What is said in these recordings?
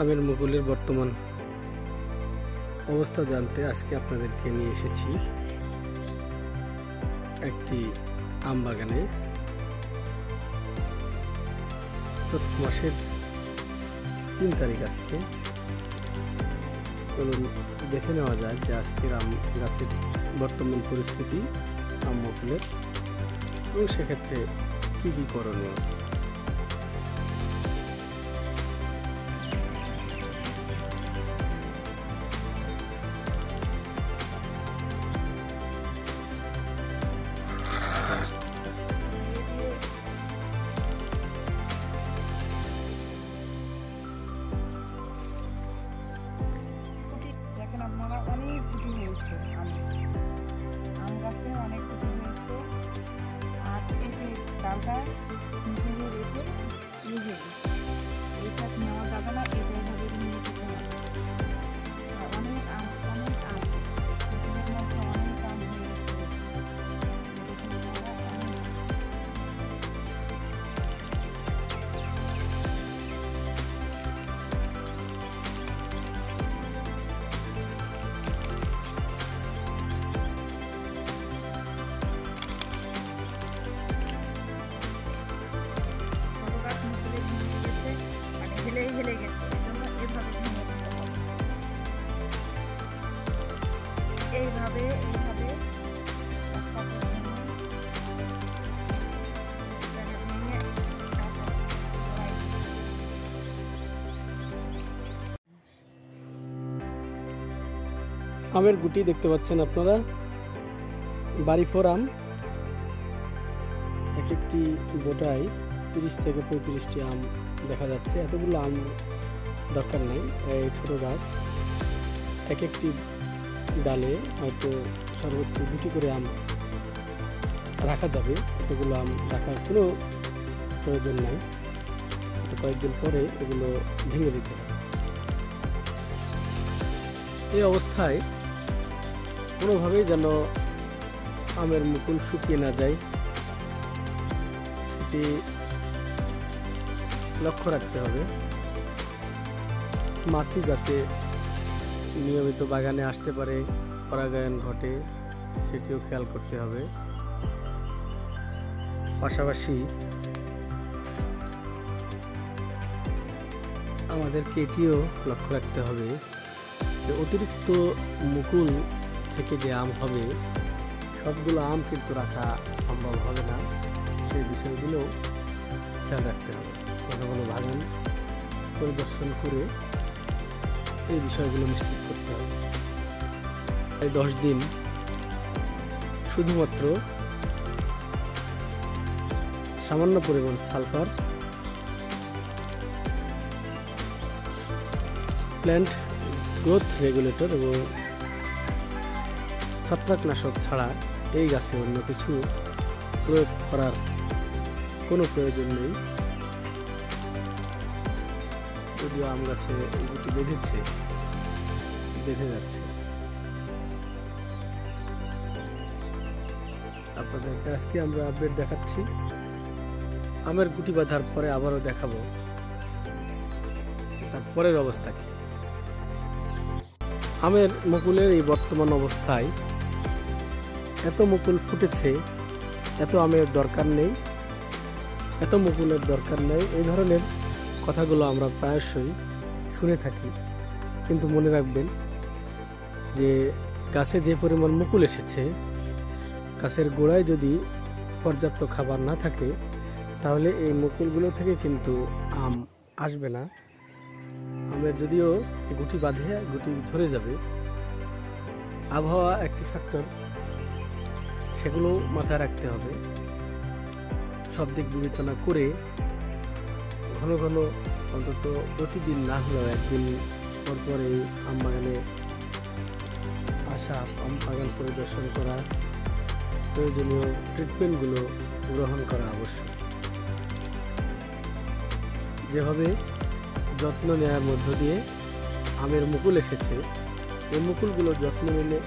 আমের মুকুলের বর্তমান অবস্থা জানতে আজকে আপনাদেরকে নিয়ে এসেছি একটি আম বাগানে। চৈত্র মাসের তিন তারিখ আজকে। চলুন দেখে নেওয়া যায় যে আজকের আম গাছের বর্তমান পরিস্থিতি, আম মুকুলের। এবং সেক্ষেত্রে কী কী করণীয়? ডালটা রেখে লেগে যাবে এটা নেওয়া যাবে না এভাবে হেলেই হেলে গেছে এইভাবে এইভাবে আমের গুটি দেখতে পাচ্ছেন আপনারা। বাড়ি ফোর আম এক একটি গোটায় তিরিশ থেকে পঁয়ত্রিশটি আম। দেখা যাচ্ছে। এতগুলো আম দরকার নেই, এই ছোটো গাছ। এক একটি ডালে হয়তো সর্বোচ্চ দুটি করে আম রাখা যাবে। এতগুলো আম রাখার কোনো প্রয়োজন নাই। কয়েকদিন পরে এগুলো ভেঙে দিতে এই অবস্থায় কোনোভাবেই যেন আমের মুকুল শুকিয়ে না যায়। সেটি লক্ষ্য রাখতে হবে। মাছি যাতে নিয়মিত বাগানে আসতে পারে, পরাগায়ন ঘটে, সেটিও খেয়াল করতে হবে। পাশাপাশি আমাদেরকে এটিও লক্ষ্য রাখতে হবে যে অতিরিক্ত মুকুল থেকে যে আম হবে, সবগুলো আম কিন্তু রাখা সম্ভব হবে না। সেই বিষয়গুলো খেয়াল রাখতে হবে। ঘন বাগান পরিদর্শন করে এই বিষয়গুলো নিশ্চিত করতে হবে। এই দশ দিন শুধুমাত্র সামান্য পরিমাণ সালফার প্ল্যান্ট গ্রোথ রেগুলেটর এবং ছত্রাকনাশক ছাড়া এই গাছে অন্য কিছু প্রয়োগ করার কোনো প্রয়োজন নেই। যদিও আম গাছে গুটি বেঁধেছে, বেঁধে যাচ্ছে। আপনাদেরকে আজকে আমরা আপডেট দেখাচ্ছি। আমের গুটি বাঁধার পরে আবারও দেখাবো তারপরের অবস্থা কি। আমের মুকুলের এই বর্তমান অবস্থায় এত মুকুল ফুটেছে, এত আমের দরকার নেই, এত মুকুলের দরকার নেই, এই ধরনের কথাগুলো আমরা প্রায়শই শুনে থাকি। কিন্তু মনে রাখবেন যে গাছে যে পরিমাণ মুকুল এসেছে, গাছের গোড়ায় যদি পর্যাপ্ত খাবার না থাকে, তাহলে এই মুকুলগুলো থেকে কিন্তু আম আসবে না। আমের যদিও গুটি বাঁধে, গুটি ধরে যাবে, আবহাওয়া একটি ফ্যাক্টর সেগুলো মাথায় রাখতে হবে। সব দিক বিবেচনা করে ঘন ঘন অন্তত প্রতিদিন না হলেও একদিন পর পর এই আম বাগানে আসা আম বাগান পরিদর্শন করা প্রয়োজনীয় ট্রিটমেন্টগুলো গ্রহণ করা আবশ্যক। যেভাবে যত্ন নেওয়ার মধ্য দিয়ে আমের মুকুল এসেছে, এই মুকুলগুলোর যত্ন নিলে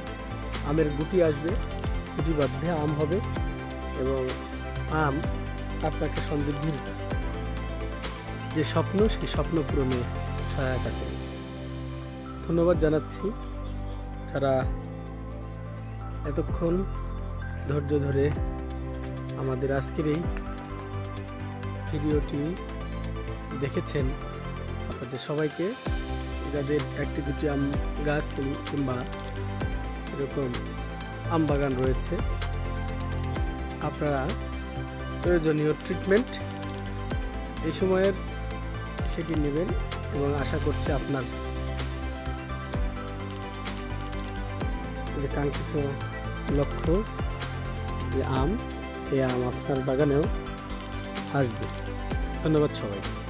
আমের গুটি আসবে গুটি বাধ্যে আম হবে এবং আম আপনাকে সমৃদ্ধির যে স্বপ্ন, সেই স্বপ্ন পূরণে সহায়তা করুন ধন্যবাদ জানাচ্ছি যারা এতক্ষণ ধৈর্য ধরে আমাদের আজকের এই ভিডিওটি দেখেছেন। আপনাদের সবাইকে যাদের একটি দুটি আম গাছ কিংবা এরকম আম বাগান রয়েছে, আপনারা প্রয়োজনীয় ট্রিটমেন্ট এই সময়ের সেটি নেবেন এবং আশা করছি আপনার যে কাঙ্ক্ষিত লক্ষ্য, যে আম, এই আম আপনার বাগানেও আসবে। ধন্যবাদ সবাইকে।